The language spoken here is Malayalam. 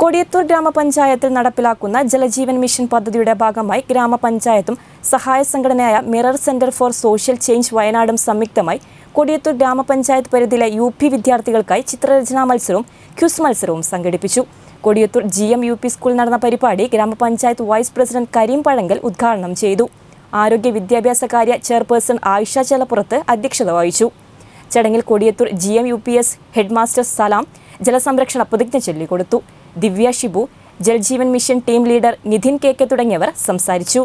കൊടിയത്തൂർ ഗ്രാമപഞ്ചായത്തിൽ നടപ്പിലാക്കുന്ന ജലജീവൻ മിഷൻ പദ്ധതിയുടെ ഭാഗമായി ഗ്രാമപഞ്ചായത്തും സഹായ സംഘടനയായ mirror centre for social change വയനാടും സംയുക്തമായി കൊടിയത്തൂർ ഗ്രാമപഞ്ചായത്ത് പരിധിയിലെ യു പി വിദ്യാർത്ഥികൾക്കായി ചിത്രരചനാ മത്സരവും ക്യുസ് മത്സരവും സംഘടിപ്പിച്ചു. Kodiyathur G M U P സ്കൂളിൽ നടന്ന പരിപാടി ഗ്രാമപഞ്ചായത്ത് വൈസ് പ്രസിഡന്റ് കരീം പഴങ്കൽ ഉദ്ഘാടനം ചെയ്തു. ആരോഗ്യ വിദ്യാഭ്യാസ കാര്യ ചെയർപേഴ്സൺ ആയിഷ ചെലപ്പുറത്ത് അധ്യക്ഷത വഹിച്ചു. ചടങ്ങിൽ Kodiyathur G M U P S headmaster Salam ജലസംരക്ഷണ പ്രതിജ്ഞ ചൊല്ലിക്കൊടുത്തു Divya Shibu Jal Jeevan mission team leader Nidhin K K തുടങ്ങിയവർ സംസാരിച്ചു.